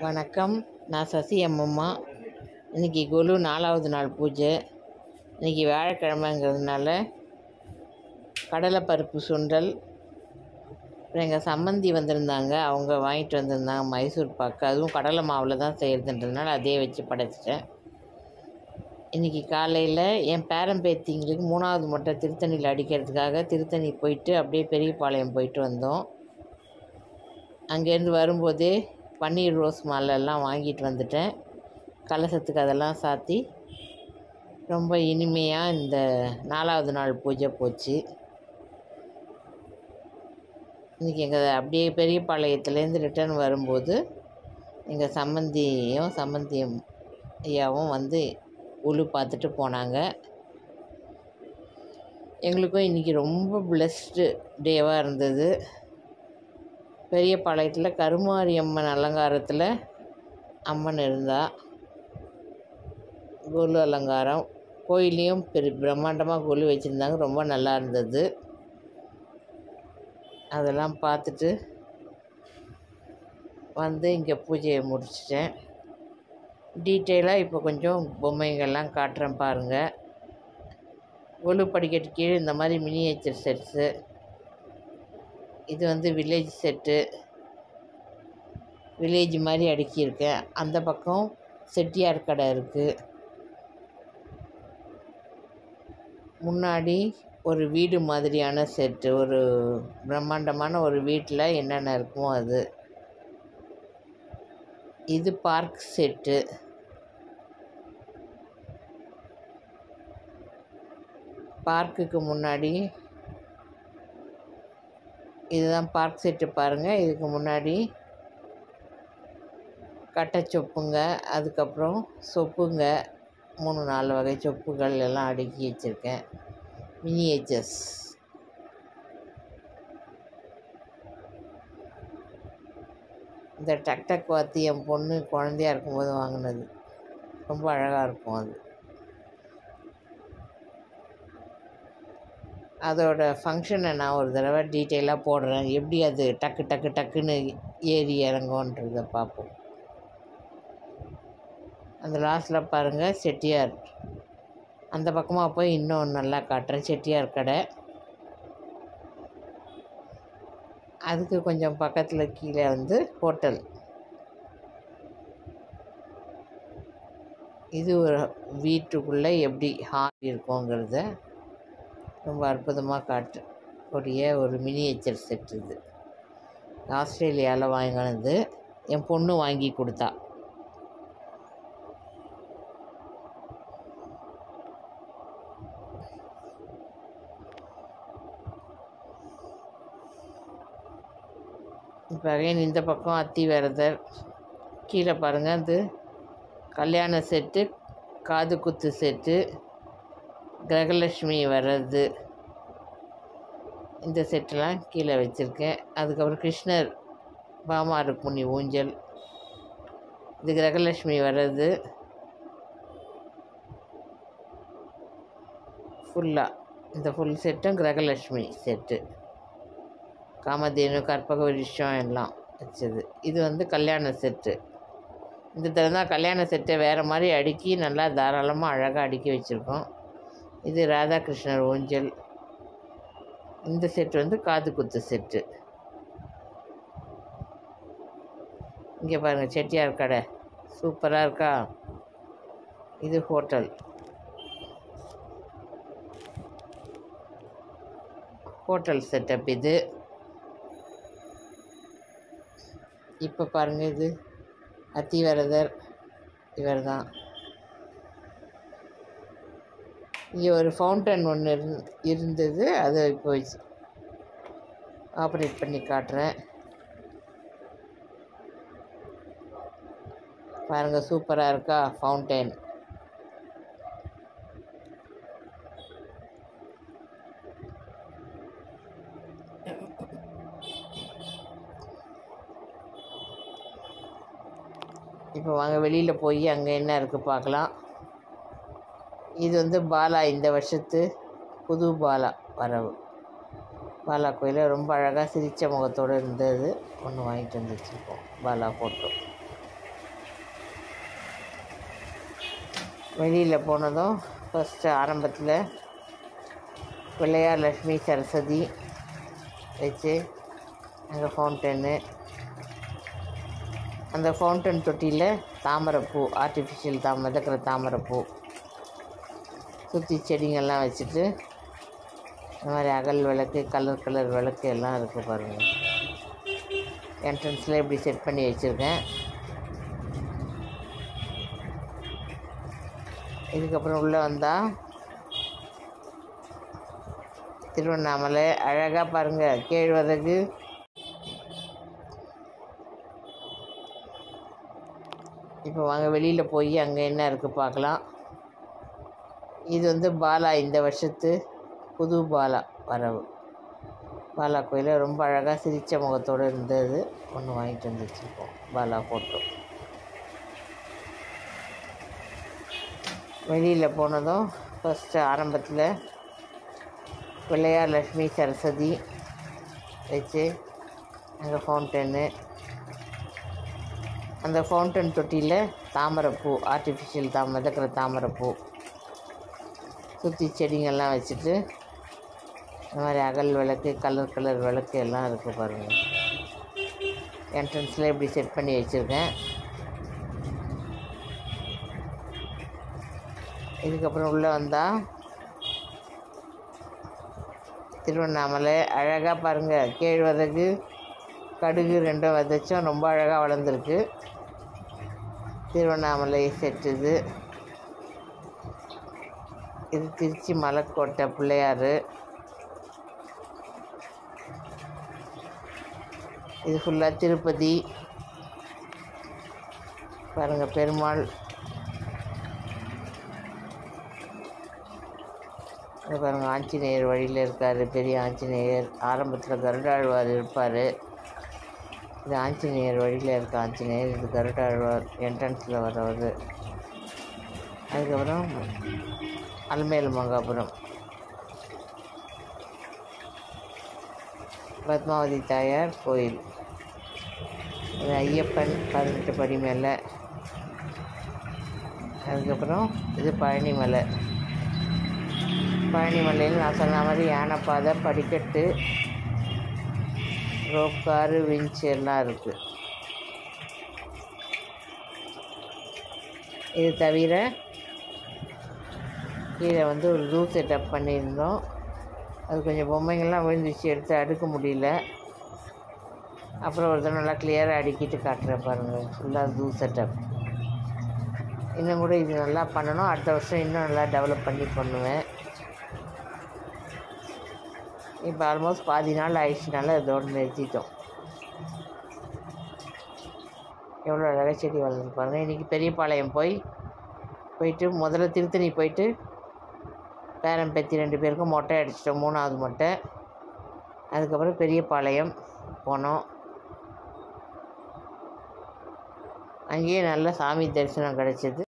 வணக்கம். நான் சசி அம்மம்மா இன்றைக்கி குரு நாலாவது நாள் பூஜை. இன்றைக்கி வியாழக்கிழமைங்கிறதுனால கடலைப்பருப்பு சுண்டல். அப்புறம் எங்கள் சம்மந்தி வந்திருந்தாங்க. அவங்க வாங்கிட்டு வந்திருந்தாங்க மைசூர் பாக்கு. அதுவும் கடலை மாவில் தான் செய்கிறதுன்றதுனால அதே வச்சு படைச்சிட்டேன். இன்றைக்கி காலையில் என் பேரன் பேத்திங்களுக்கு மூணாவது மொட்டை திருத்தணியில் அடிக்கிறதுக்காக திருத்தணி போயிட்டு அப்படியே பெரியபாளையம் போயிட்டு வந்தோம். அங்கேருந்து வரும்போதே பன்னீர் ரோஸ் மாலைலாம் வாங்கிட்டு வந்துட்டேன். கலசத்துக்கு அதெல்லாம் சாத்தி ரொம்ப இனிமையாக இந்த நாலாவது நாள் பூஜை போச்சு. இன்றைக்கி எங்கள் அப்படியே பெரியபாளையத்துலேருந்து ரிட்டர்ன் வரும்போது எங்கள் சம்மந்தியும் சம்மந்தி ஐயாவும் வந்து உழு பார்த்துட்டு போனாங்க. எங்களுக்கும் இன்றைக்கி ரொம்ப பிளஸ்டு டேவாக இருந்தது. பெரியபாளையத்தில் கருமாரி அம்மன் அலங்காரத்தில் அம்மன் இருந்தா. கொலு அலங்காரம். கோயிலையும் பெரிய பிரம்மாண்டமாக கொலு வச்சுருந்தாங்க. ரொம்ப நல்லா இருந்தது. அதெல்லாம் பார்த்துட்டு வந்து இங்கே பூஜையை முடிச்சிட்டேன். டீட்டெயிலாக இப்போ கொஞ்சம் பொம்மைங்கள்லாம் காட்டுறேன் பாருங்கள் கொலு படிக்கட்டு கீழே இந்த மாதிரி மினியேச்சர் செட்ஸு. இது வந்து வில்லேஜ் செட்டு வில்லேஜ் மாதிரி அடுக்கியிருக்கேன் அந்த பக்கம் செட்டியார் கடை இருக்குது முன்னாடி ஒரு வீடு மாதிரியான செட்டு ஒரு பிரம்மாண்டமான ஒரு வீட்டில் என்னென்ன இருக்குமோ அது. இது பார்க் செட்டு பார்க்குக்கு முன்னாடி இதுதான் பார்க் செட்டு பாருங்கள் இதுக்கு முன்னாடி கட்டை சொப்புங்க அதுக்கப்புறம் சொப்புங்க. மூணு நாலு வகை சொப்புகள் எல்லாம் அடுக்கி வச்சுருக்கேன். மினியேச்சர்ஸ் இந்த டக் டக் வாத்தி என் பொண்ணு குழந்தையா இருக்கும்போது வாங்கினது. ரொம்ப அழகாக இருக்கும் அது. அதோடய ஃபங்க்ஷனை நான் ஒரு தடவை டீட்டெயிலாக போடுறேன். எப்படி அது டக்கு டக்கு டக்குன்னு ஏறி இறங்குன்றத பார்ப்போம். அந்த லாஸ்ட்டில் பாருங்கள் செட்டியார். அந்த பக்கமாக போய் இன்னும் நல்லா காட்டுறேன். செட்டியார் கடை. அதுக்கு கொஞ்சம் பக்கத்தில் கீழே வந்து ஹோட்டல். இது ஒரு வீட்டுக்குள்ளே எப்படி ஹால் இருக்குங்கிறத ரொம்ப அற்புதமாக காட்டக்கூடிய ஒரு மினியேச்சர் செட் இது. ஆஸ்திரேலியாவில் வாங்கினது என் பொண்ணு வாங்கி கொடுத்தா. இப்போ அகைன் இந்த பக்கம் அத்தி விரதர். கீழே பாருங்கள் அது கல்யாண செட்டு காது குத்து செட்டு கிரகலட்சுமி வர்றது. இந்த செட்டெல்லாம் கீழே வச்சுருக்கேன். அதுக்கப்புறம் கிருஷ்ணர் பாமா ருக்மிணி ஊஞ்சல். இது கிரகலட்சுமி வர்றது. ஃபுல்லாக இந்த ஃபுல் செட்டும் கிரகலட்சுமி செட்டு. காமதேனு கற்பக விஷயம் எல்லாம் வச்சது. இது வந்து கல்யாண செட்டு. இந்த தடவை தான் கல்யாண செட்டை வேறு மாதிரி அடுக்கி நல்லா தாராளமாக அழகாக அடுக்கி வச்சுருக்கோம். இது ராதாகிருஷ்ணர் ஊஞ்சல் இந்த செட் வந்து காது குத்து செட்டு இங்கே பாருங்கள் செட்டியார் கடை. சூப்பராக இருக்கா? இது ஹோட்டல். ஹோட்டல் செட்டப் இது. இப்போ பாருங்கள் இது. அத்திவரதர் இவர் தான் இங்கே ஒரு ஃபவுண்டன் ஒன்று இருந் இருந்தது. அதை போய் ஆப்ரேட் பண்ணி காட்டுறேன். பாருங்கள் சூப்பராக இருக்கா ஃபவுண்டைன் இப்போ வாங்க வெளியில் போய் அங்கே என்ன இருக்குது பார்க்கலாம் இது வந்து பாலா. இந்த வருஷத்து புது பாலா வரவு. பாலா கோயிலில் ரொம்ப அழகாக சிரித்த முகத்தோடு இருந்தது. ஒன்று வாங்கிட்டு வந்து வச்சுருக்கோம். பாலா ஃபோட்டோ வெளியில் போனதும் ஃபஸ்ட்டு ஆரம்பத்தில் பிள்ளையார் லக்ஷ்மி சரஸ்வதி வச்சு அங்கே ஃபவுண்டனு அந்த ஃபவுண்டன் தொட்டியில் தாமரைப்பூ ஆர்டிஃபிஷியல் தாம இருக்கிற தாமரைப்பூ சுற்றி செடிங்கள்லாம் வச்சுட்டு இந்த மாதிரி அகல் விளக்கு கலர் கலர் விளக்கு எல்லாம் இருக்குது பாருங்கள் என்ட்ரன்ஸில் இப்படி செட் பண்ணி வச்சுருக்கேன். இதுக்கப்புறம் உள்ளே வந்தால் திருவண்ணாமலை அழகாக பாருங்கள் கேழ்வரகு. இப்போ வாங்க வெளியில் போய் அங்கே என்ன இருக்குது பார்க்கலாம் இது வந்து பாலா. இந்த வருஷத்து புது பாலா வரவு. பாலா கோயிலில் ரொம்ப அழகாக சிரித்த முகத்தோடு இருந்தது. ஒன்று வாங்கிட்டு வந்து வச்சுருக்கோம். பாலா ஃபோட்டோ வெளியில் போனதும் ஃபஸ்ட்டு ஆரம்பத்தில் பிள்ளையார் லக்ஷ்மி சரஸ்வதி வச்சு அங்கே ஃபவுண்டனு அந்த ஃபவுண்டன் தொட்டியில் தாமரைப்பூ ஆர்டிஃபிஷியல் தாமரை மிதக்கிற தாமரைப்பூ சுற்றி செடிங்கள்லாம் வச்சுட்டு இந்த மாதிரி அகல் விளக்கு கலர் கலர் விளக்கு எல்லாம் இருக்குது பாருங்கள் என்ட்ரன்ஸில் இப்படி செட் பண்ணி வச்சுருக்கேன். இதுக்கப்புறம் உள்ளே வந்தால் திருவண்ணாமலை அழகாக பாருங்கள் கேழ்வரகு கடுகு ரெண்டும் விதைச்சும். ரொம்ப அழகாக வளர்ந்துருக்கு. திருவண்ணாமலை செட்டு இது திருச்சி மலைக்கோட்டை பிள்ளையார் இது ஃபுல்லாக திருப்பதி. பாருங்கள் பெருமாள். இது பாருங்கள் ஆஞ்சநேயர் வழியில் இருக்கார் பெரிய ஆஞ்சநேயர். ஆரம்பத்தில் கருடாழ்வார் இருப்பார். இது ஆஞ்சநேயர் வழியில் இருக்க ஆஞ்சநேயர் இது கருடாழ்வார் என்ட்ரன்ஸில் வரவர் அதுக்கப்புறம் அல்மேல் மங்காபுரம். பத்மாவதி தாயார் கோயில். இது ஐயப்பன் பதினெட்டு படி மேலே. அதுக்கப்புறம் இது பழனிமலை. பழனிமலையில் நான் சொன்ன மாதிரி யானைப்பாதை படிக்கட்டு ரோப் காரு விஞ்ச் எல்லாம் இருக்குது இது தவிர கீழே வந்து ஒரு ஜூ செட்டப் பண்ணியிருந்தோம். அது கொஞ்சம் பொம்மைங்கள்லாம் விழுந்துச்சு எடுத்து அடுக்க முடியல. அப்புறம் ஒரு தடவை நல்லா கிளியராக அடுக்கிட்டு காட்டுறேன் பாருங்கள் ஃபுல்லாக ஜூ செட்டப். இன்னும் கூட இது நல்லா பண்ணணும். அடுத்த வருஷம் இன்னும் நல்லா டெவலப் பண்ணி பண்ணுவேன். இப்போ ஆல்மோஸ்ட் பாதி நாள் ஆயிடுச்சுனால இதோடு நிறுத்திட்டோம். எவ்வளோ அழகாக செடி வளர்ந்து பாருங்கள் இன்றைக்கி பெரியபாளையம் போய் போயிட்டு முதல்ல திருத்தணி போயிட்டு பேரன் பேத்தி ரெண்டு பேருக்கும் மொட்டை அடிச்சிட்டோம். மூணாவது மொட்டை. அதுக்கப்புறம் பெரியபாளையம் போனோம். அங்கேயே நல்ல சாமி தரிசனம் கிடச்சிது.